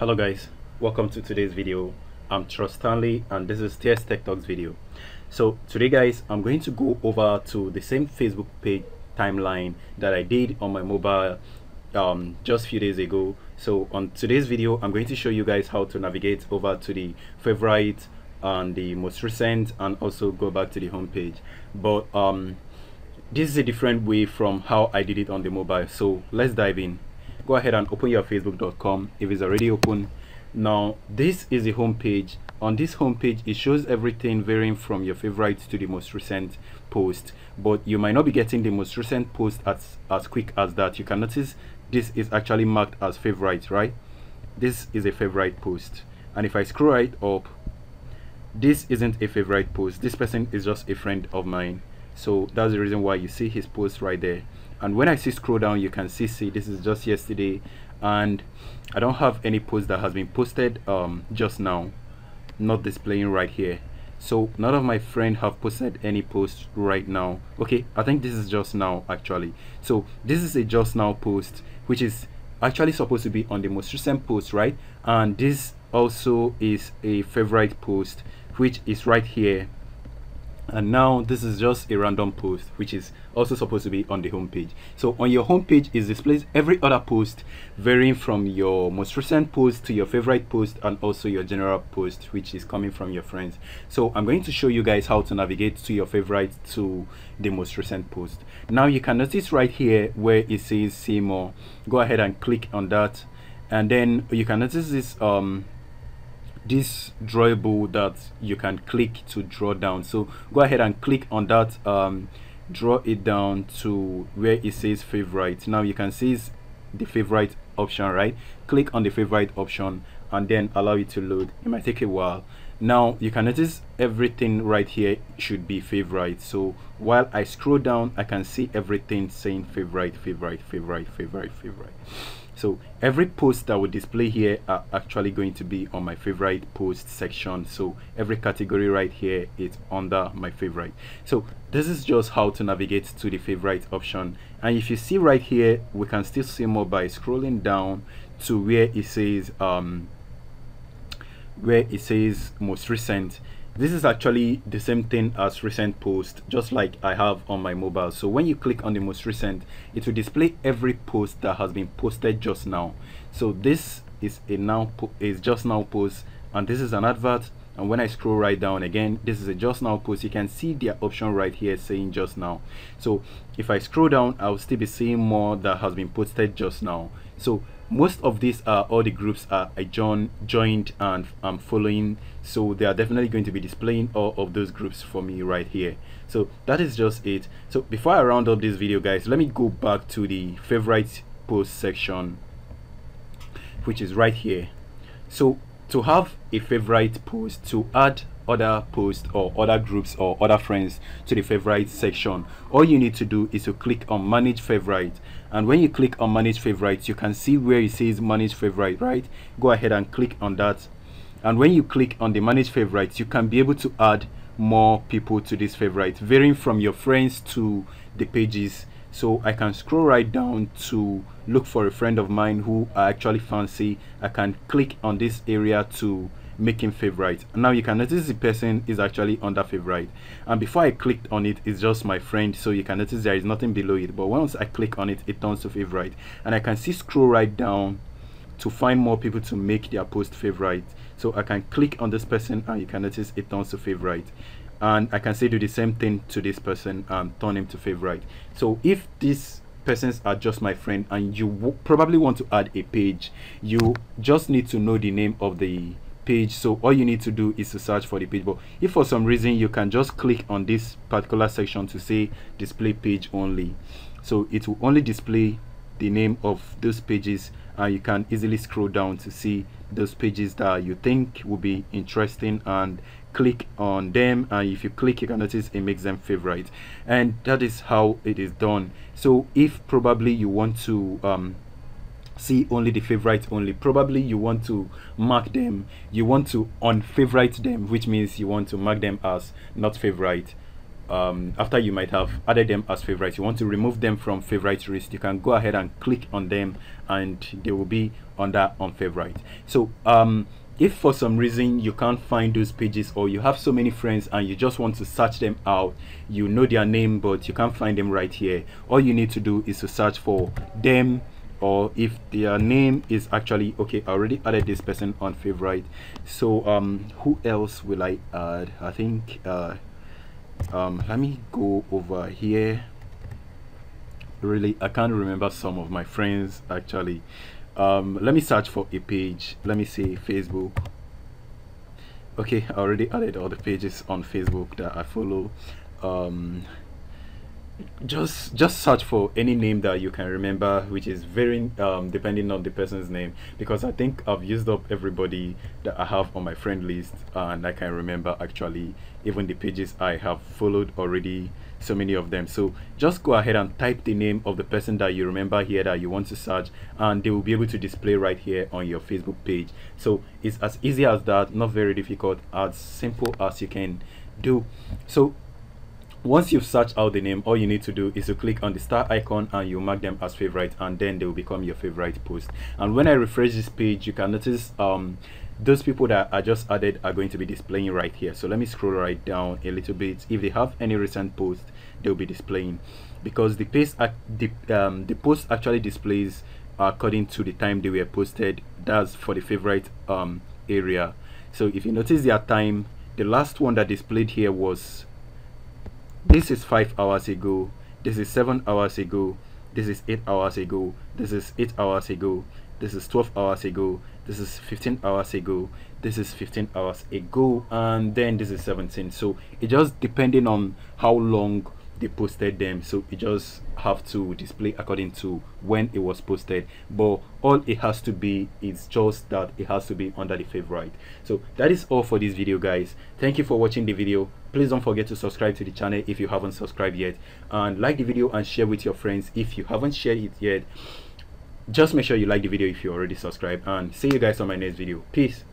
hello guys welcome to today's video. I'm trust stanley and this is ts tech talks video. So today guys i'm going to go over to the same facebook page timeline that i did on my mobile um, just a few days ago. So on today's video i'm going to show you guys how to navigate over to the favorite and the most recent and also go back to the home page. But um this is a different way from how i did it on the mobile. So let's dive in go ahead and open your facebook.com if it's already open. Now this is the home page on this home page it shows everything varying from your favorites to the most recent post. But you might not be getting the most recent post as as quick as that. You can notice this is actually marked as favorite right? This is a favorite post. And if i scroll right up this isn't a favorite post. This person is just a friend of mine. So that's the reason why you see his post right there and when i see scroll down you can see see this is just yesterday. And i don't have any post that has been posted um just now. Not displaying right here. So none of my friend have posted any post right now. Okay i think this is just now actually. So this is a just now post which is actually supposed to be on the most recent post right? And this also is a favorite post which is right here and now this is just a random post which is also supposed to be on the home page so on your home page is displayed every other post varying from your most recent post to your favorite post and also your general post which is coming from your friends. So i'm going to show you guys how to navigate to your favorite to the most recent post. Now you can notice right here where it says see more. Go ahead and click on that. And then you can notice this um this drawable that you can click to draw down. So go ahead and click on that um, draw it down to where it says favorite. Now you can see the favorite option right? Click on the favorite option and then allow it to load. It might take a while. Now you can notice everything right here should be favorite. So while i scroll down i can see everything saying favorite favorite favorite favorite favorite so every post that will display here are actually going to be on my favorite post section. So every category right here is under my favorite. So this is just how to navigate to the favorite option. And if you see right here we can still see more by scrolling down to where it says um where it says most recent this is actually the same thing as recent post just like i have on my mobile. So when you click on the most recent it will display every post that has been posted just now. So this is a now is just now post and this is an advert and when i scroll right down again this is a just now post. You can see the option right here saying just now. So if i scroll down i'll still be seeing more that has been posted just now. So most of these are all the groups are I joined, joined and I'm following. So they are definitely going to be displaying all of those groups for me right here. So that is just it. So before I round up this video guys let me go back to the favorite post section which is right here. So to have a favorite post to add other posts or other groups or other friends to the favorite section. All you need to do is to click on manage favorite. And when you click on manage favorites you can see where it says manage favorite right? Go ahead and click on that. And when you click on the manage favorites you can be able to add more people to this favorite varying from your friends to the pages so i can scroll right down to look for a friend of mine who i actually fancy. I can click on this area to make him favorite. Now you can notice the person is actually under favorite. And before i clicked on it it's just my friend. So you can notice there is nothing below it. But once i click on it it turns to favorite. And i can see scroll right down to find more people to make their post favorite. So i can click on this person and you can notice it turns to favorite and i can say do the same thing to this person and turn him to favorite. So if these persons are just my friend and you probably want to add a page you just need to know the name of the page. So all you need to do is to search for the page. But if for some reason you can just click on this particular section to say display page only. So it will only display the name of those pages and you can easily scroll down to see those pages that you think will be interesting and click on them and if you click you can notice it makes them favorite. And that is how it is done. So if probably you want to um, see only the favorites only probably you want to mark them. You want to unfavorite them which means you want to mark them as not favorite. Um, after you might have added them as favorites you want to remove them from favorite list you can go ahead and click on them and they will be under unfavorite. So um, if for some reason you can't find those pages or you have so many friends and you just want to search them out you know their name but you can't find them right here all you need to do is to search for them or if their name is actually okay i already added this person on favorite. So um who else will i add? I think uh um let me go over here. Really i can't remember some of my friends actually um let me search for a page. Let me say facebook. Okay i already added all the pages on facebook that i follow. Um just just search for any name that you can remember which is very um, depending on the person's name. Because i think i've used up everybody that i have on my friend list and i can remember actually even the pages i have followed already so many of them. So just go ahead and type the name of the person that you remember here that you want to search and they will be able to display right here on your facebook page. So it's as easy as that not very difficult as simple as you can do. So once you've searched out the name all you need to do is to click on the star icon and you mark them as favorite and then they will become your favorite post. And when i refresh this page you can notice um those people that I just added are going to be displaying right here. So let me scroll right down a little bit. If they have any recent post they'll be displaying. Because the paste the um the post actually displays according to the time they were posted. That's for the favorite um area. So if you notice their time the last one that displayed here was this is five hours ago. This is seven hours ago. This is eight hours ago. This is eight hours ago. This is 12 hours ago. This is 15 hours ago. This is 15 hours ago. And then this is 17 so it just depending on how long they posted them so it just have to display according to when it was posted. But all it has to be is just that it has to be under the favorite. So that is all for this video guys. Thank you for watching the video. Please don't forget to subscribe to the channel if you haven't subscribed yet. And like the video and share with your friends if you haven't shared it yet. Just make sure you like the video if you already subscribed. And see you guys on my next video. Peace